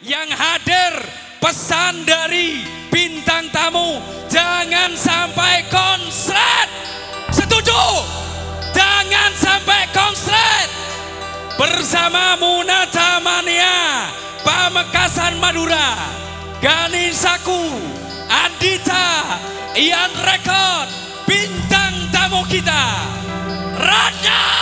yang hadir pesan dari bintang tamu jangan sampai konslet. Setuju? Jangan sampai konslet. Bersama Munata Mania Pamekasan Madura Gani Saku Andita Ian Rekod bintang tamu kita Rakyat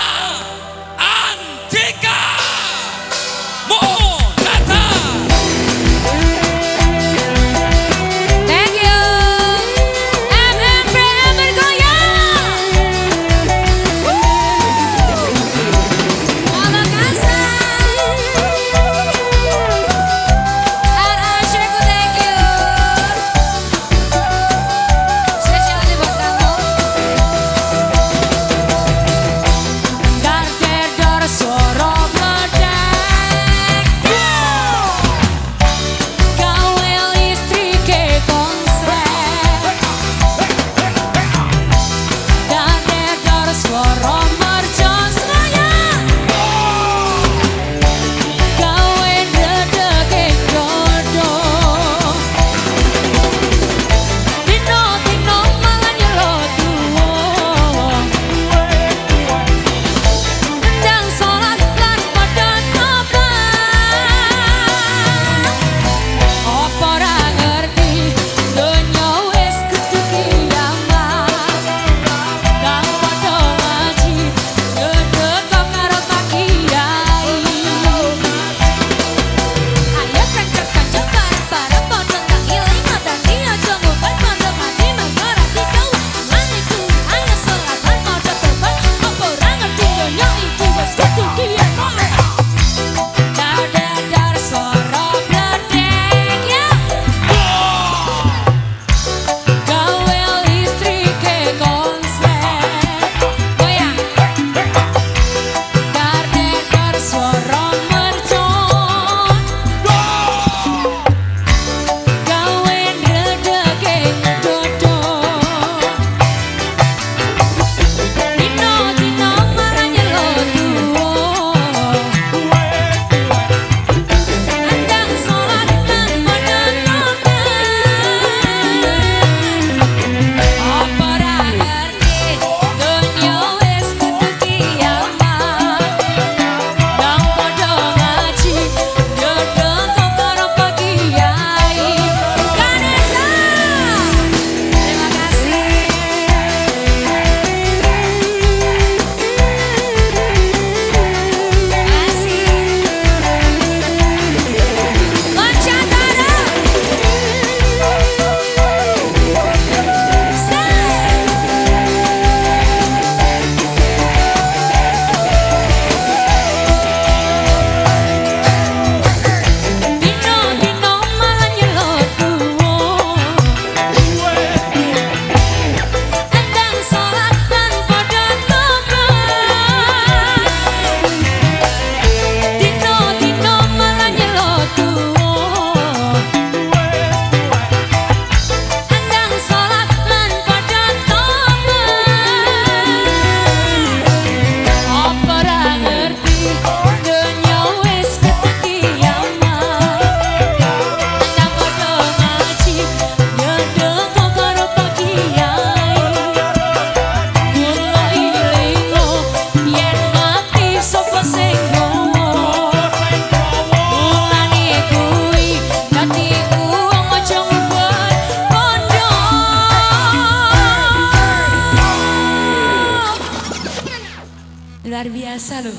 luar biasa loh.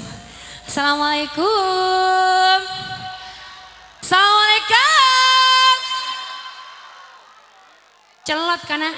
Assalamualaikum. Assalamualaikum. Celot karena.